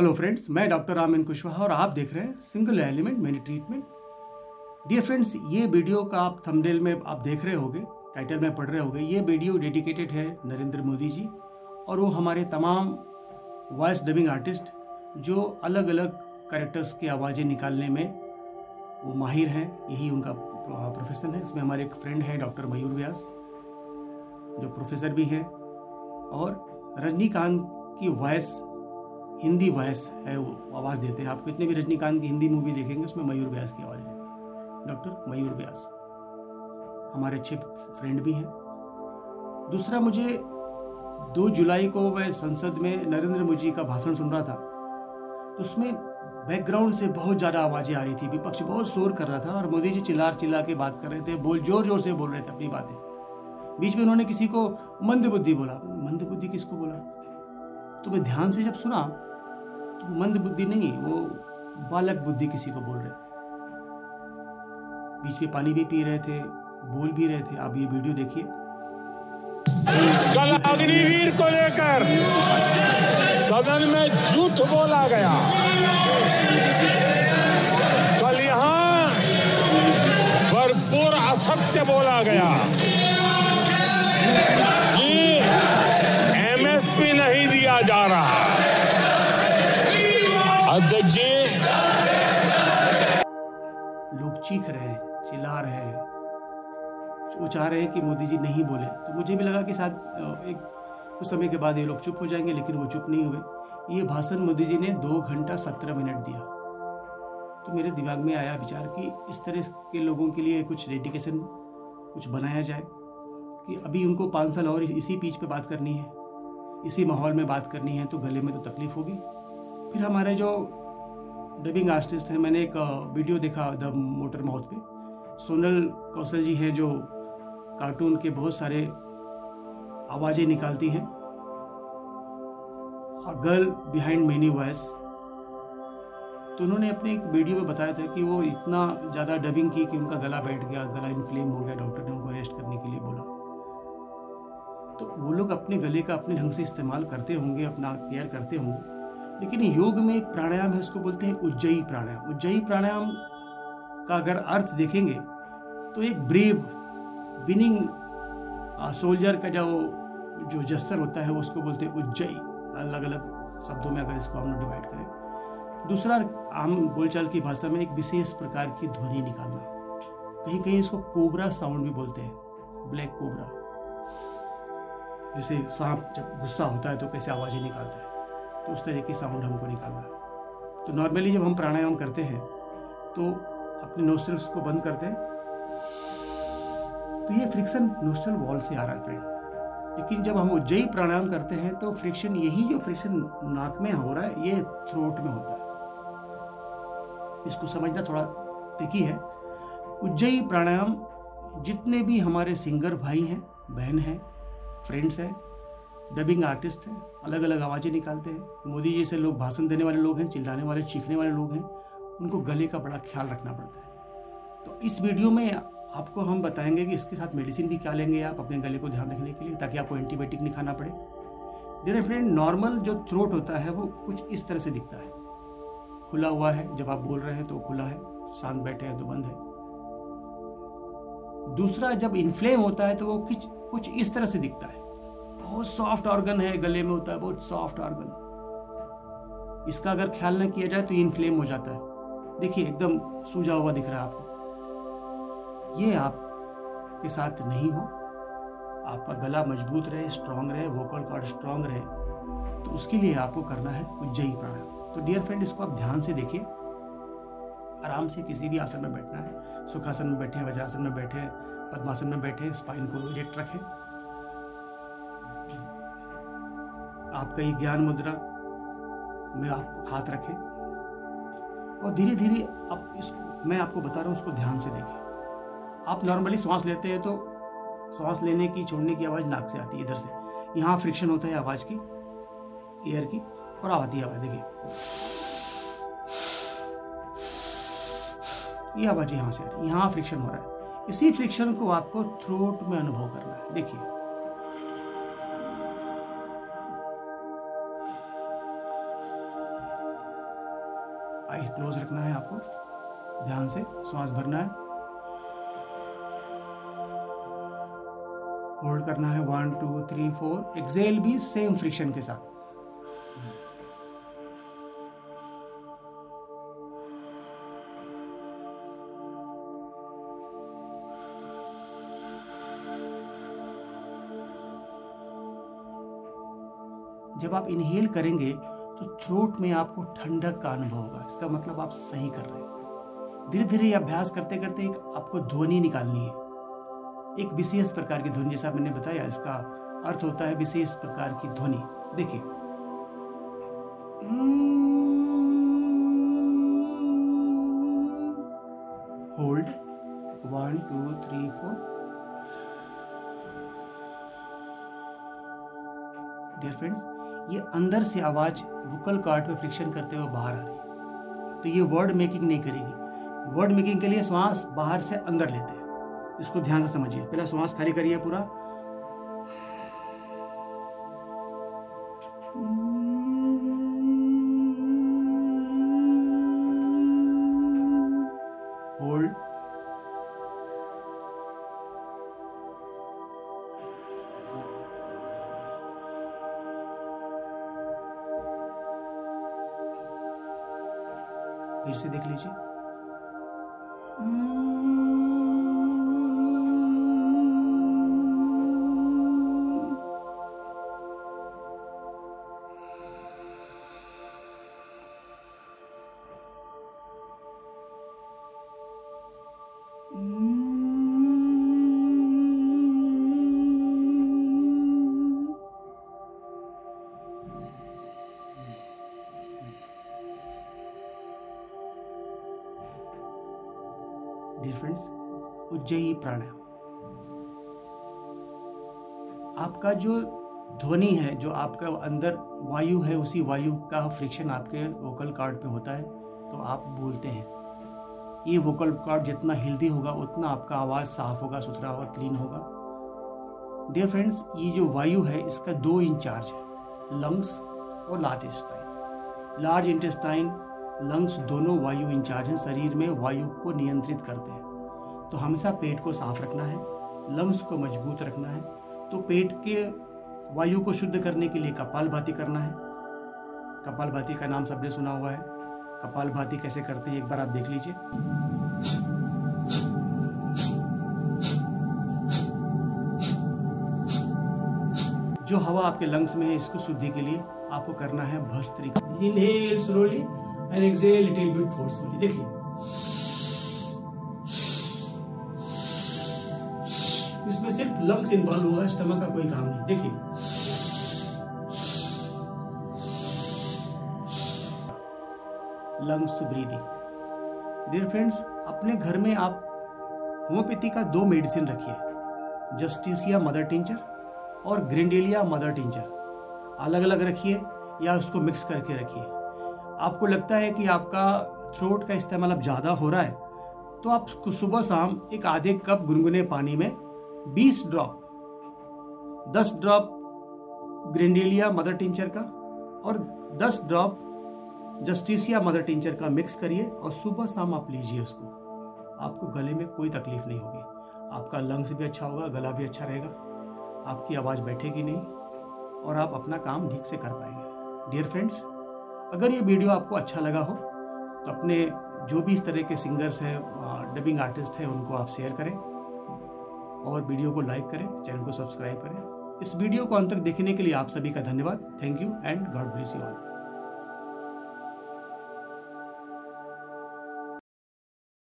Hello friends मैं doctor Raman Kushwaha और आप देख रहे हैं single element many treatment dear friends ये वीडियो का आप थंबनेल में आप देख रहे होंगे टाइटल में पढ़ रहे होंगे, ये वीडियो डेडिकेटेड है नरेंद्र मोदी जी और वो हमारे तमाम वॉइस डबिंग आर्टिस्ट जो अलग अलग कैरेक्टर्स की आवाज़ें निकालने में वो माहिर हैं, यही उनका प्रोफेशन है। इसमें हमारे एक फ्रेंड हैं डॉक्टर मयूर व्यास, जो प्रोफेसर भी हैं और रजनीकांत की वॉइस हिंदी वॉइस है वो, आवाज़ देते हैं आप कितने भी रजनीकांत की हिंदी मूवी देखेंगे, उसमें मयूर व्यास की आवाज़ है। डॉक्टर मयूर व्यास। हमारे अच्छे फ्रेंड भी हैं। दूसरा, मुझे दो जुलाई को मैं संसद में नरेंद्र मोदी का भाषण सुन रहा था। तो उसमें बैकग्राउंड से बहुत ज़्यादा आवाज़ें आ रही थी। विपक्ष बहुत शोर कर रहा था और मोदी जी चिल्ला चिल्ला के बात कर रहे थे, बोल, ज़ोर ज़ोर से बोल रहे थे अपनी बातें। बीच में उन्होंने किसी को मंद बुद्धि बोला। मंद बुद्धि किसको बोला? तो मैं ध्यान से जब सुना मंद बुद्धि नहीं, वो बालक बुद्धि किसी को बोल रहे थे। बीच में पानी भी पी रहे थे, बोल भी रहे थे। आप ये वीडियो देखिए। कल अग्निवीर को लेकर सदन में झूठ बोला गया। कल यहाँ भरपूर असत्य बोला गया। कि एमएसपी नहीं दिया जा रहा। चीख रहे हैं, चिल्ला रहे हैं। वो चाह रहे हैं कि मोदी जी नहीं बोले। तो मुझे भी लगा कि शायद एक, कुछ समय के बाद ये लोग चुप हो जाएँगे, लेकिन वो चुप नहीं हुए। ये भाषण मोदी जी ने दो घंटा सत्रह मिनट दिया। तो मेरे दिमाग में आया विचार कि इस तरह के लोगों के लिए कुछ डेडिकेशन, कुछ बनाया जाए, कि अभी उनको पाँच साल और इसी पीच पे बात करनी है, इसी माहौल में बात करनी है तो गले में तो तकलीफ़ होगी। फिर हमारे जो डबिंग आर्टिस्ट हैं। मैंने एक वीडियो देखा द मोटर माउथ पे। सोनल कौशल जी हैं जो कार्टून के बहुत सारे आवाज़ें निकालती हैं। A girl behind many voice तो उन्होंने अपने एक वीडियो में बताया था कि वो इतना ज़्यादा डबिंग की कि उनका गला बैठ गया, गला इन्फ्लेम हो गया डॉक्टर ने उनको रेस्ट करने के लिए बोला। तो वो लोग अपने गले का अपने ढंग से इस्तेमाल करते होंगे, अपना केयर करते होंगे। लेकिन योग में एक प्राणायाम है, उसको बोलते हैं उज्जयी प्राणायाम। उज्जयी प्राणायाम का अगर अर्थ देखेंगे तो एक ब्रेव विनिंग सोल्जर का जो जो जस्तर होता है उसको बोलते हैं उज्जयी। अलग अलग शब्दों में अगर इसको हम डिवाइड करें। दूसरा, आम बोलचाल की भाषा में एक विशेष प्रकार की ध्वनि निकालना। कहीं कहीं इसको कोबरा साउंड भी बोलते हैं ब्लैक कोबरा जैसे सांप जब गुस्सा होता है तो कैसे आवाज़ें निकालता है। तो उस तरह की साउंड हमको निकालना है। तो नॉर्मली जब हम प्राणायाम करते हैं तो अपने नोस्टल्स को बंद करते हैं। तो ये फ्रिक्शन नोस्टल वॉल से आ रहा है फ्रेंड लेकिन जब हम उज्जयी प्राणायाम करते हैं तो फ्रिक्शन यही जो फ्रिक्शन नाक में हो रहा है, ये थ्रोट में होता है। इसको समझना थोड़ा तिकी है। उज्जयी प्राणायाम जितने भी हमारे सिंगर भाई हैं, बहन हैं फ्रेंड्स हैं डबिंग आर्टिस्ट हैं अलग अलग आवाज़ें निकालते हैं। मोदी जैसे लोग भाषण देने वाले लोग हैं, चिल्लाने वाले, चीखने वाले लोग हैं। उनको गले का बड़ा ख्याल रखना पड़ता है। तो इस वीडियो में आपको हम बताएँगे कि इसके साथ मेडिसिन भी क्या लेंगे आप अपने गले को ध्यान रखने के लिए, ताकि आपको एंटीबायोटिक नहीं खाना पड़े। डियर फ्रेंड नॉर्मल जो थ्रोट होता है, वो कुछ इस तरह से दिखता है। खुला हुआ है, जब आप बोल रहे हैं तो खुला है, शांत बैठे हैं तो बंद है। दूसरा, जब इन्फ्लेम होता है तो वो कुछ कुछ इस तरह से दिखता है। बहुत सॉफ्ट ऑर्गन है, गले में होता है बहुत सॉफ्ट ऑर्गन इसका अगर ख्याल ना किया जाए तो इन्फ्लेम हो जाता है। देखिए, एकदम सूजा हुआ दिख रहा है आपको। ये आपके साथ नहीं हो। आपका गला मज़बूत रहे स्ट्रांग रहे वोकल कॉर्ड स्ट्रांग रहे तो उसके लिए आपको करना है उज्जयी प्राणायाम। तो डियर फ्रेंड इसको आप ध्यान से देखिए। आराम से किसी भी आसन में बैठना है। सुखासन में बैठे, वज्रासन में बैठे, पद्मासन में बैठे स्पाइन को इरेक्ट रखें। आपका ये ज्ञान मुद्रा में आप हाथ रखें। और धीरे धीरे आप इस, मैं आपको बता रहा हूँ, उसको ध्यान से देखें। आप नॉर्मली सांस लेते हैं तो सांस लेने की, छोड़ने की आवाज़ नाक से आती है, इधर से। यहाँ फ्रिक्शन होता है आवाज़ की एयर की, और आती आवाज़, देखिए। ये आवाज़ यहाँ से आ रही है, यहाँ फ्रिक्शन हो रहा है। इसी फ्रिक्शन को आपको थ्रोट में अनुभव करना है, देखिए। आई क्लोज रखना है आपको, ध्यान से, श्वास भरना है। होल्ड करना है one two three four exhale भी सेम फ्रिक्शन के साथ। जब आप इनहेल करेंगे तो थ्रोट में आपको ठंडक का अनुभव होगा, इसका मतलब आप सही कर रहे हैं। धीरे धीरे अभ्यास करते करते एक आपको ध्वनि निकालनी है। एक विशेष प्रकार की ध्वनि, जैसा मैंने बताया, इसका अर्थ होता है विशेष प्रकार की ध्वनि। देखिए। Hold one two three four dear friends ये अंदर से आवाज़ वोकल कार्ड पे फ्रिक्शन करते हुए बाहर आ रही है। तो ये वर्ड मेकिंग नहीं करेगी। वर्ड मेकिंग के लिए श्वास बाहर से अंदर लेते हैं। इसको ध्यान से समझिए। पहले श्वास खाली करिए पूरा। फिर से देख लीजिए। डियर फ्रेंड्स उज्जयी प्राणायाम आपका जो ध्वनि है, जो आपका अंदर वायु है, उसी वायु का फ्रिक्शन आपके वोकल कार्ड पे होता है तो आप बोलते हैं। ये वोकल कार्ड जितना हेल्दी होगा, उतना आपका आवाज़ साफ़ होगा, सुथरा होगा क्लीन होगा। डियर फ्रेंड्स ये जो वायु है, इसका दो इंचार्ज है लंग्स और large intestine large intestine lungs दोनों वायु इंचार्ज हैं, शरीर में वायु को नियंत्रित करते हैं। तो हमेशा पेट को साफ़ रखना है लंग्स को मज़बूत रखना है तो पेट के वायु को शुद्ध करने के लिए कपाल भाती करना है। कपाल भाती का नाम सबने सुना हुआ है। कपाल भाती कैसे करते हैं, एक बार आप देख लीजिए। जो हवा आपके लंग्स में है, इसको शुद्धि के लिए आपको करना है भस्त्री inhale slowly and exhale little bit forcefully देखिए इसमें सिर्फ़ लंग्स इन्वॉल्व हुआ है स्टमक का कोई काम नहीं। देखिए lungs to breathing dear friends अपने घर में आप होम्योपैथी का दो मेडिसिन रखिए। जस्टिसिया मदर टिंचर और ग्रिंडेलिया मदर टिंचर अलग अलग रखिए या उसको मिक्स करके रखिए। आपको लगता है कि आपका थ्रोट का इस्तेमाल अब ज़्यादा हो रहा है तो आप सुबह शाम एक आधे कप गुनगुने पानी में 20 drop 10 drop grindelia mother tincture का और 10 ड्रॉप जस्टिसिया मदर टिंचर का मिक्स करिए और सुबह शाम आप लीजिए उसको। आपको गले में कोई तकलीफ़ नहीं होगी। आपका लंग्स भी अच्छा होगा, गला भी अच्छा रहेगा। आपकी आवाज़ बैठेगी नहीं और आप अपना काम ठीक से कर पाएँगे। डियर फ्रेंड्स अगर ये वीडियो आपको अच्छा लगा हो तो अपने जो भी इस तरह के सिंगर्स हैं डबिंग आर्टिस्ट हैं, उनको आप शेयर करें और वीडियो को लाइक करें, चैनल को सब्सक्राइब करें। इस वीडियो को अंत तक देखने के लिए आप सभी का धन्यवाद। Thank you and God bless you all.